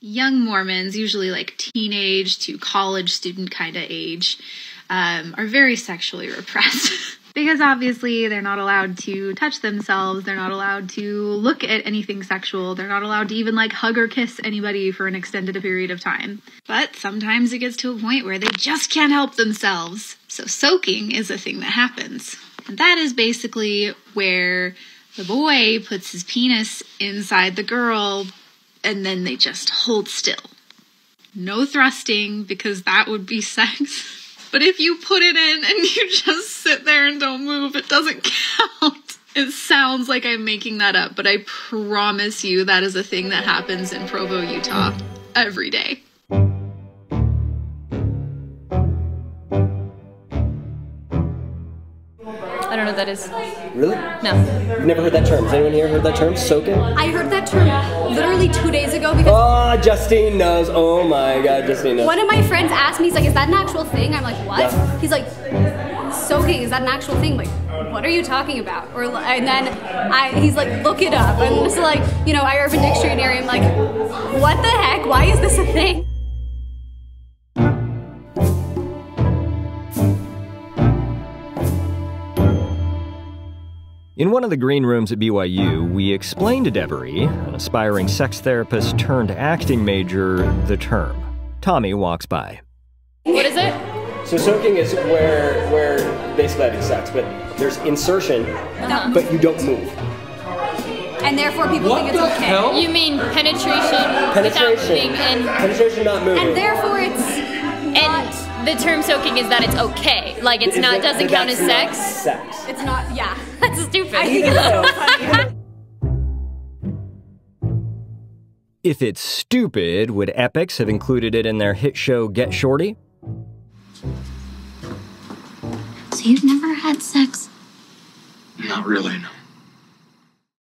young Mormons, usually like teenage to college student kind of age, um, are very sexually repressed. because obviously they're not allowed to touch themselves, they're not allowed to look at anything sexual, they're not allowed to even like hug or kiss anybody for an extended period of time. But sometimes it gets to a point where they just can't help themselves. So soaking is a thing that happens. And that is basically where the boy puts his penis inside the girl and then they just hold still. No thrusting because that would be sex. But if you put it in and you just sit there and don't move, it doesn't count. It sounds like I'm making that up, but I promise you that is a thing that happens in Provo, Utah every day. I don't know what that is. Really? No. You've never heard that term. Has anyone here heard that term? Soaking? I heard that term literally two days ago because Oh, Justine knows. Oh my god, Justine knows. one of my friends asked me, he's like, is that an actual thing? I'm like, what? Yeah. He's like, soaking, is that an actual thing? like, what are you talking about? Or and then I, he's like, look it up. And it's like, you know, I Urban Dictionary. I'm like, what the heck? Why is this a thing? In one of the green rooms at BYU, we explained to Deborah, an aspiring sex therapist turned acting major, the term. Tommy walks by. What is it? So soaking is where where basically having sex, but there's insertion, uh-huh. but you don't move. And therefore, people think it's okay. You mean penetration, without Penetration. moving, and Penetration, not moving. And therefore, it's and the term soaking is that it's okay. Like it's Is not that- doesn't count as that's not sex. Sex. it's not. Yeah. That's stupid. I think it's so funny. If it's stupid, would Epix have included it in their hit show Get Shorty? So you've never had sex? Not really, no.